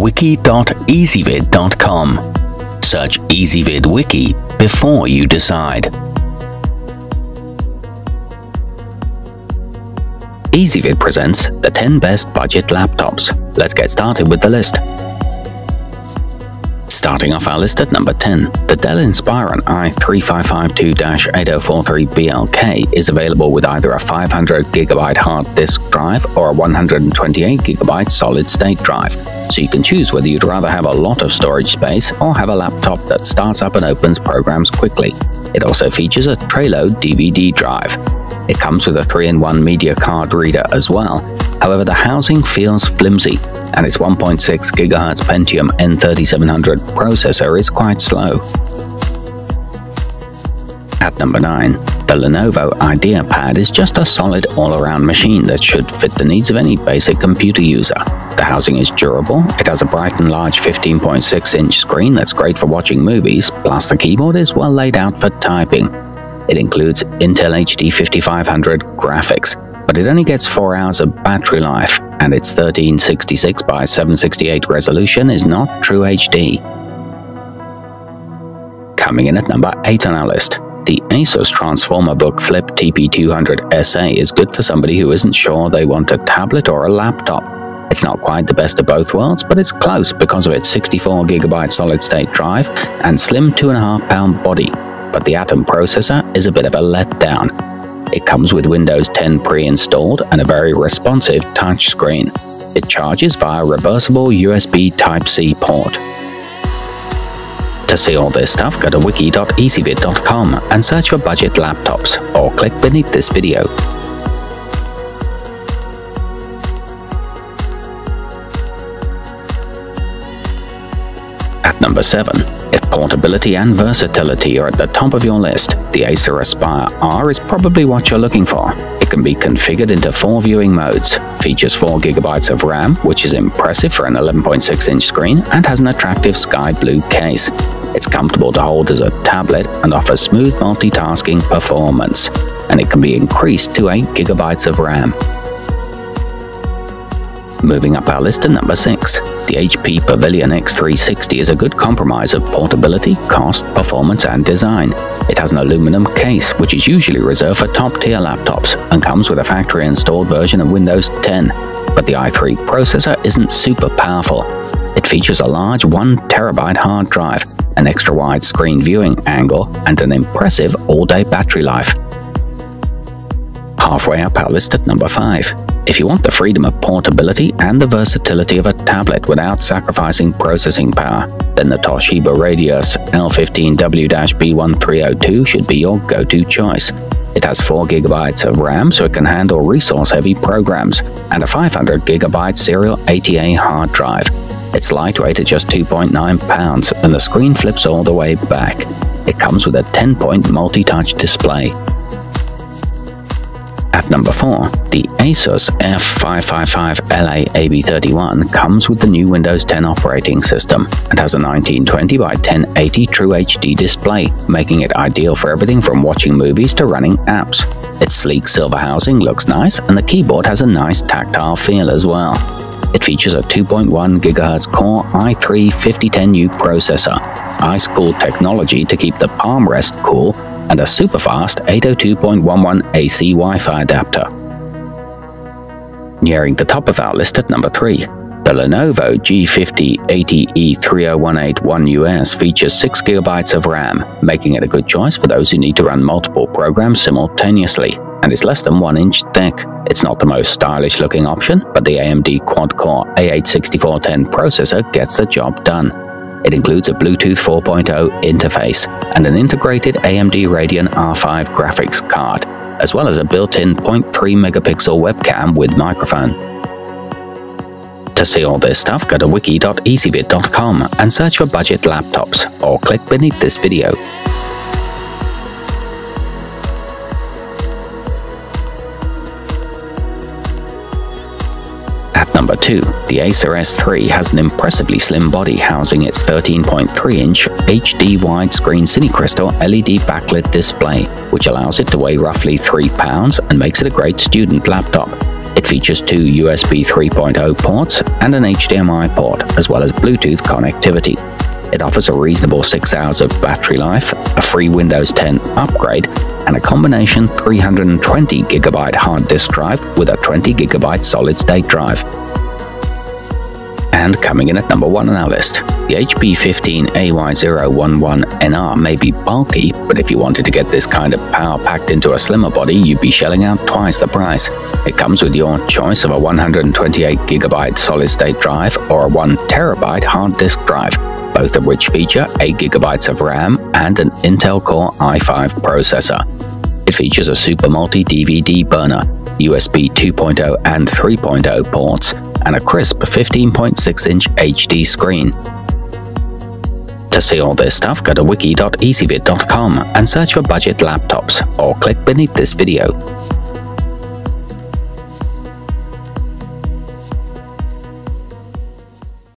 wiki.ezvid.com. Search Ezvid Wiki before you decide. Ezvid presents the 10 best budget laptops. Let's get started with the list. Starting off our list at number 10, the Dell Inspiron i3552-8043BLK is available with either a 500GB hard disk drive or a 128GB solid-state drive, so you can choose whether you'd rather have a lot of storage space or have a laptop that starts up and opens programs quickly. It also features a Trayload DVD drive. It comes with a 3-in-1 media card reader as well, however the housing feels flimsy and its 1.6 GHz Pentium N3700 processor is quite slow. At number 9, the Lenovo IdeaPad is just a solid all-around machine that should fit the needs of any basic computer user. The housing is durable, it has a bright and large 15.6-inch screen that's great for watching movies, plus the keyboard is well laid out for typing. It includes Intel HD 5500 graphics, but it only gets 4 hours of battery life, and its 1366 by 768 resolution is not True HD. Coming in at number 8 on our list, the Asus Transformer Book Flip TP200 SA is good for somebody who isn't sure they want a tablet or a laptop. It's not quite the best of both worlds, but it's close because of its 64GB solid-state drive and slim 2.5 pound body, but the Atom processor is a bit of a letdown. It comes with Windows 10 pre-installed and a very responsive touchscreen. It charges via reversible USB Type-C port. To see all this stuff, go to wiki.ezvid.com and search for budget laptops, or click beneath this video. At number 7, if portability and versatility are at the top of your list, the Acer Aspire R is probably what you're looking for. It can be configured into four viewing modes, features 4GB of RAM, which is impressive for an 11.6 inch screen, and has an attractive sky blue case. It's comfortable to hold as a tablet and offers smooth multitasking performance, and it can be increased to 8GB of RAM. Moving up our list to number 6, the HP Pavilion X360 is a good compromise of portability, cost, performance, and design. It has an aluminum case, which is usually reserved for top-tier laptops, and comes with a factory-installed version of Windows 10. But the i3 processor isn't super powerful. It features a large 1TB hard drive, an extra wide screen viewing angle, and an impressive all-day battery life. Halfway up our list at number 5, if you want the freedom of portability and the versatility of a tablet without sacrificing processing power, then the Toshiba Radius L15W-B1302 should be your go-to choice. It has 4GB of RAM so it can handle resource-heavy programs, and a 500GB serial ATA hard drive. It's lightweight at just 2.9 pounds, and the screen flips all the way back. It comes with a 10-point multi-touch display. At number 4, the Asus F555LA AB31 comes with the new Windows 10 operating system and has a 1920 by 1080 True HD display, making it ideal for everything from watching movies to running apps. Its sleek silver housing looks nice and the keyboard has a nice tactile feel as well. It features a 2.1 GHz Core i3-5010U processor, ice-cool technology to keep the palm rest cool and a super-fast 802.11 AC Wi-Fi adapter. Nearing the top of our list at number 3, the Lenovo G50-80E30181US features 6GB of RAM, making it a good choice for those who need to run multiple programs simultaneously, and is less than 1 inch thick. It's not the most stylish looking option, but the AMD quad-core A86410 processor gets the job done. It includes a Bluetooth 4.0 interface and an integrated AMD Radeon R5 graphics card, as well as a built-in 0.3 megapixel webcam with microphone. To see all this stuff, go to wiki.ezvid.com and search for budget laptops, or click beneath this video. Number 2. The Acer S3 has an impressively slim body housing its 13.3-inch HD widescreen Cinecrystal LED backlit display, which allows it to weigh roughly 3 pounds and makes it a great student laptop. It features two USB 3.0 ports and an HDMI port, as well as Bluetooth connectivity. It offers a reasonable 6 hours of battery life, a free Windows 10 upgrade, and a combination 320GB hard disk drive with a 20GB solid state drive. And coming in at number 1 on our list, the HP 15AY011NR may be bulky, but if you wanted to get this kind of power packed into a slimmer body, you'd be shelling out twice the price. It comes with your choice of a 128GB solid state drive or a 1TB hard disk drive both of which feature 8GB of RAM and an Intel Core i5 processor. It features a Super Multi DVD burner, USB 2.0 and 3.0 ports, and a crisp 15.6 inch HD screen. To see all this stuff, go to wiki.ezvid.com and search for budget laptops or click beneath this video.